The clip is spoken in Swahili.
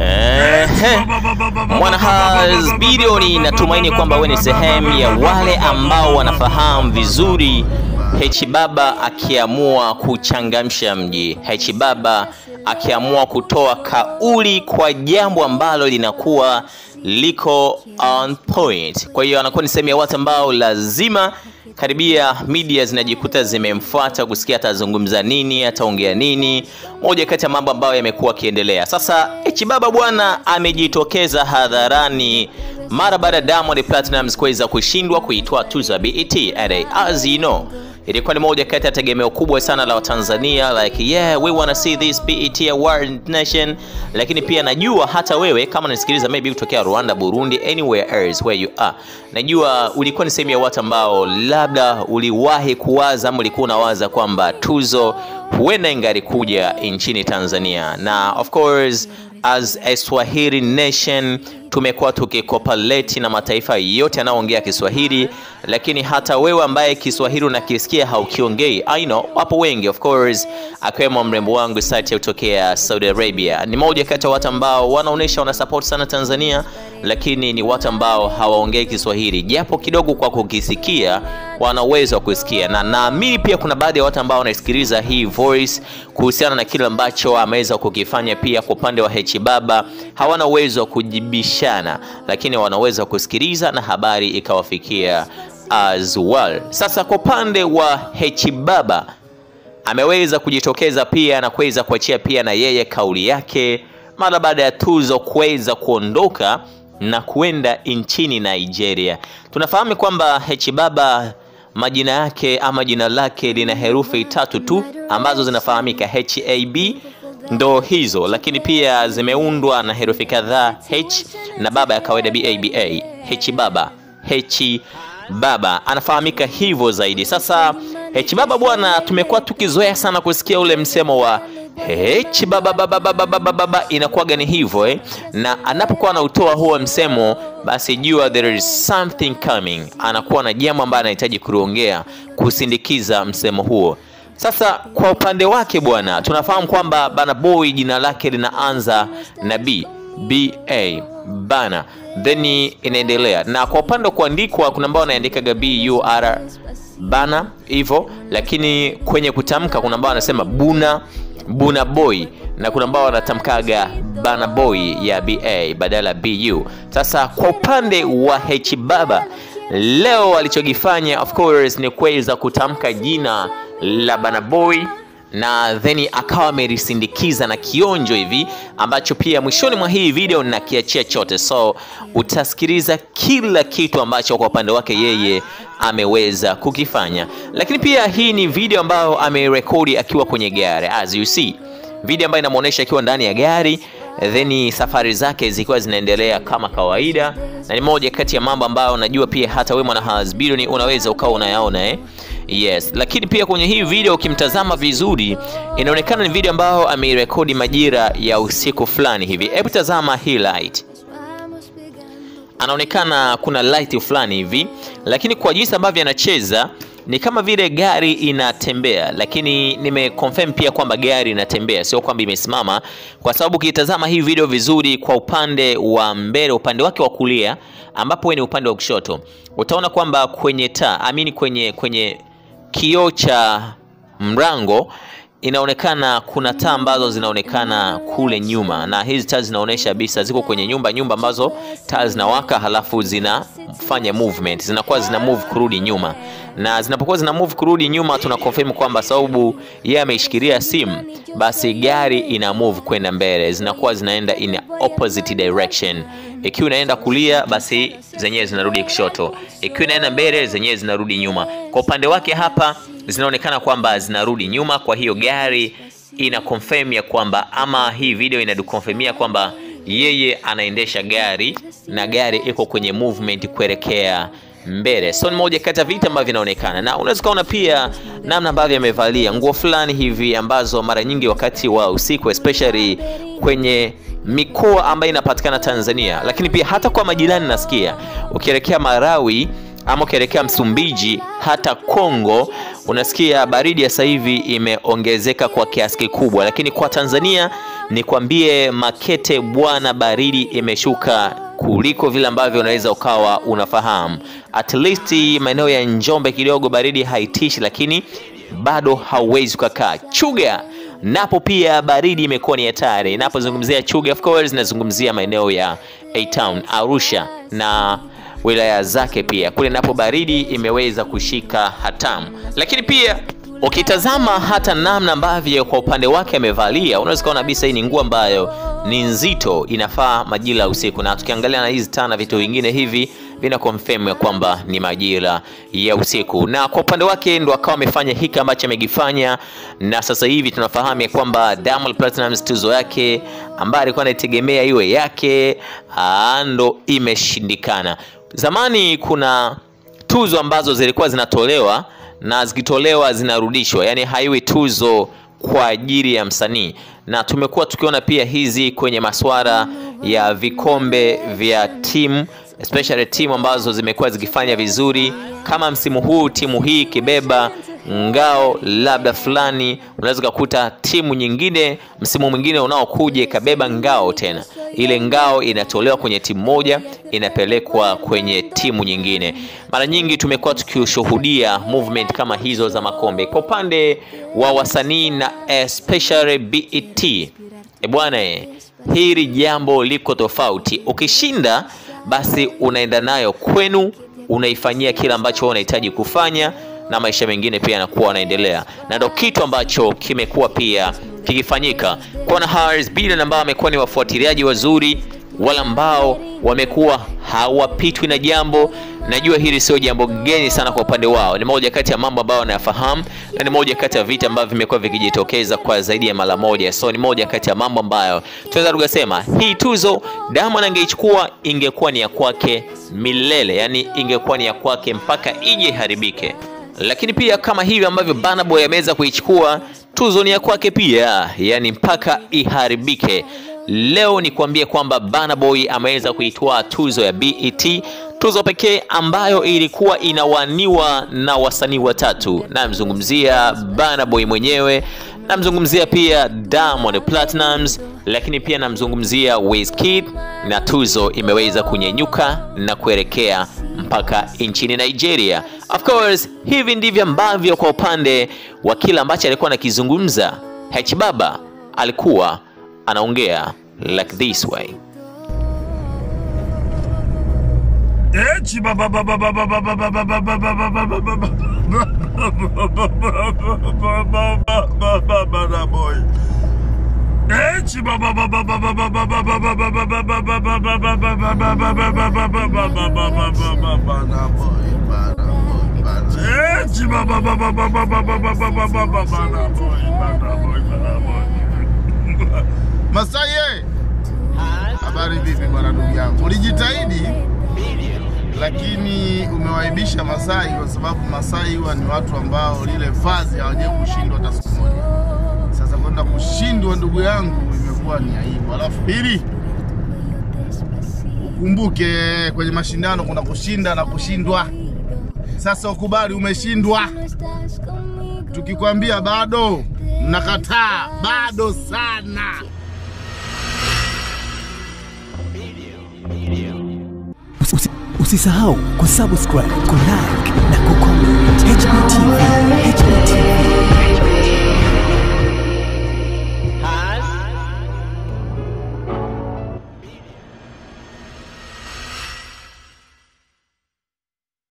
Eh, Mwanaharakati bilioni, natumaini kwamba wewe ni sehemu ya wale ambao wanafahamu vizuri H akiamua kuchangamsha mji, H akiamua kutoa kauli kwa jambo ambalo linakuwa liko on point. Kwa hiyo anakuwa ni sehemu ya watu ambao lazima karibia media zinajikuta zimemfuata kusikia atazungumza nini, ataongea nini, moja kati ya mambo ambayo yamekuwa akiendelea. Sasa Hechi Baba bwana amejitokeza hadharani mara baada ya Diamond Platnumz kuweza kushindwa kuitwa tuzo ya BET as you know ilikuwa ni moja kati ya tegemeo kubwa sana la Watanzania like yeah we wanna see this PET award nation, lakini pia najua hata wewe kama unasikiliza maybe kutokea Rwanda, Burundi, anywhere else where you are, najua ulikuwa ni sehemu ya watu ambao labda uliwahi kuwaza ama ulikuwa unawaza kwamba tuzo huenda ingalikuja nchini Tanzania, na of course as a Swahili nation tumekuwa tukikopaleti na mataifa yote yanayoongea Kiswahili, lakini hata wewe ambaye Kiswahili unakisikia haukiongei, I know wapo wengi of course, akiwemo mrembo wangu Sati kutokea Saudi Arabia. Ni moja kati ya watu ambao wanaonesha wana support sana Tanzania, lakini ni watu ambao hawaongei Kiswahili, japo kidogo kwa kukisikia wana uwezo wa kusikia, na naamini pia kuna baadhi ya watu ambao wanasikiliza hii voice kuhusiana na kile ambacho ameweza kukifanya. Pia kwa upande wa Hechi Baba hawana uwezo wa kujibishana, lakini wana uwezo wa kusikiliza na habari ikawafikia as well. Sasa kwa upande wa Hechi Baba ameweza kujitokeza pia na kuweza kuachia pia na yeye kauli yake mara baada ya tuzo kuweza kuondoka na kuenda nchini Nigeria. Tunafahamu kwamba Hechi Baba majina yake ama jina lake lina herufi tatu tu ambazo zinafahamika HAB ndo hizo, lakini pia zimeundwa na herufi kadhaa H na baba ya kawaida BABA. Hechi Baba, Baba anafahamika hivyo zaidi. Sasa Hechi Baba bwana, tumekuwa tukizoea sana kusikia ule msemo wa Hechi baba baba baba baba baba, inakuwaga ni hivyo eh? Na anapokuwa anautoa huo msemo, basi jua there is something coming, anakuwa na jambo ambalo anahitaji kuliongea kusindikiza msemo huo. Sasa kwa upande wake bwana, tunafahamu kwamba Bana Boy jina lake linaanza na B B A bana, then inaendelea, na kwa upande wa kuandikwa kuna ambao wanaandikaga b u r bana hivyo, lakini kwenye kutamka kuna ambao wanasema buna buna boy na kuna ambao wanatamkaga bana boy ya ba badala bu. Sasa kwa upande wa H Baba leo alichokifanya of course ni kuweza kutamka jina la bana boy na then akawa amelisindikiza na kionjo hivi ambacho pia mwishoni mwa hii video nakiachia chote, so utasikiliza kila kitu ambacho kwa upande wake yeye ameweza kukifanya. Lakini pia hii ni video ambayo amerekodi akiwa kwenye gari, as you see, video ambayo inamuonesha akiwa ndani ya gari then safari zake zikiwa zinaendelea kama kawaida, na ni moja kati ya mambo ambayo najua pia hata wewe mwana Hasbiruni unaweza ukawa unayaona eh? Yes, lakini pia kwenye hii video ukimtazama vizuri, inaonekana ni video ambayo ameirekodi majira ya usiku fulani hivi. Hebu tazama hii light, anaonekana kuna light fulani hivi, lakini kwa jinsi ambavyo anacheza ni kama vile gari inatembea, lakini nimeconfirm pia kwamba gari inatembea, sio kwamba imesimama, kwa sababu ukitazama hii video vizuri, kwa upande wa mbele, upande wake wa kulia, ambapo ni upande wa kushoto, utaona kwamba kwenye taa amini, kwenye kwenye kioo cha mlango inaonekana kuna taa ambazo zinaonekana kule nyuma, na hizi taa zinaonyesha kabisa ziko kwenye nyumba, nyumba ambazo taa zinawaka halafu zinafanya movement, zinakuwa zina move kurudi nyuma, na zinapokuwa zina move kurudi nyuma, tuna confirm kwamba sababu yeye ameishikilia simu, basi gari ina move kwenda mbele, zinakuwa zinaenda in opposite direction. Ikiwa inaenda kulia, basi zenyewe zinarudi kushoto, ikiwa inaenda mbele, zenyewe zinarudi nyuma. Kwa upande wake hapa zinaonekana kwamba zinarudi nyuma, kwa hiyo gari ina confirm ya kwamba ama hii video inadukonfirmia kwamba yeye anaendesha gari na gari iko kwenye movement kuelekea mbele. So ni moja kati ya vitu ambavyo vinaonekana, na unaweza ukaona pia namna ambavyo amevalia nguo fulani hivi ambazo mara nyingi wakati wa usiku especially kwenye mikoa ambayo inapatikana Tanzania, lakini pia hata kwa majirani nasikia ukielekea Marawi ama ukielekea Msumbiji, hata Kongo, unasikia baridi ya sasa hivi imeongezeka kwa kiasi kikubwa. Lakini kwa Tanzania nikwambie, Makete bwana, baridi imeshuka kuliko vile ambavyo unaweza ukawa unafahamu. At least maeneo ya Njombe kidogo baridi haitishi, lakini bado hauwezi ukakaa. Chuga napo pia baridi imekuwa ni hatari. Napozungumzia Chuga, of course nazungumzia maeneo ya A Town, Arusha na wilaya zake pia. Kule napo baridi imeweza kushika hatamu, lakini pia ukitazama hata namna ambavyo kwa upande wake amevalia, unaweza kuona kabisa hii ni nguo ambayo ni nzito, inafaa majira ya usiku, na tukiangalia na hizi taa na vitu vingine hivi vina confirm ya kwamba ni majira ya usiku, na kwa upande wake ndo akawa amefanya hiki ambacho amekifanya, na sasa hivi tunafahamu ya kwamba Diamond Platnumz tuzo yake ambayo alikuwa anaitegemea iwe yake ndo imeshindikana. Zamani kuna tuzo ambazo zilikuwa zinatolewa na zikitolewa zinarudishwa, yani haiwi tuzo kwa ajili ya msanii, na tumekuwa tukiona pia hizi kwenye masuala ya vikombe vya timu especially timu ambazo zimekuwa zikifanya vizuri. Kama msimu huu timu hii ikibeba ngao labda fulani, unaweza ukakuta timu nyingine msimu mwingine unaokuja ikabeba ngao tena, ile ngao inatolewa kwenye timu moja inapelekwa kwenye timu nyingine. Mara nyingi tumekuwa tukishuhudia movement kama hizo za makombe kwa upande wa wasanii na especially BET. E bwana, e, hili jambo liko tofauti. Ukishinda basi unaenda nayo kwenu, unaifanyia kila ambacho unahitaji kufanya na maisha mengine pia yanakuwa yanaendelea, na ndo kitu ambacho kimekuwa pia kikifanyika. Kwa na Harris Bill ambao amekuwa ni wafuatiliaji wazuri, wala ambao wamekuwa hawapitwi na jambo. Najua hili sio jambo geni sana kwa upande wao, ni moja kati ya mambo ambayo wanayafahamu na ni moja kati ya vita ambavyo vimekuwa vikijitokeza kwa zaidi ya mara moja. So ni moja kati ya mambo ambayo tunaweza tukasema hii tuzo Diamond angeichukua ingekuwa ni ya kwake milele, yani ingekuwa ni ya kwake mpaka ije haribike. Lakini pia kama hivi ambavyo Burna Boy ameweza kuichukua tuzo ni ya kwake pia, yani mpaka iharibike. Leo ni kuambie kwamba Burna Boy ameweza kuitwaa tuzo ya BET, tuzo pekee ambayo ilikuwa inawaniwa na wasanii watatu. Namzungumzia Burna Boy mwenyewe, namzungumzia pia Diamond Platnumz, lakini pia namzungumzia Wizkid, na tuzo imeweza kunyenyuka na kuelekea mpaka nchini Nigeria. Of course, hivi ndivyo ambavyo kwa upande wa kila ambacho alikuwa anakizungumza H Baba alikuwa anaongea like this way. Echi Masaye, habari vipi bwana ndugu yangu? Ulijitahidi lakini umewaibisha Masai kwa sababu Masai huwa ni watu ambao lile vazi hawajawahi kushindwa hata siku moja. Sasa kwenda kushindwa ndugu yangu imekuwa ni aibu. Alafu pili, ukumbuke kwenye mashindano kuna kushinda na kushindwa. Sasa ukubali umeshindwa. Tukikwambia bado, mnakataa bado sana. Usisahau kusubscribe, kulike na kucomment. HBTV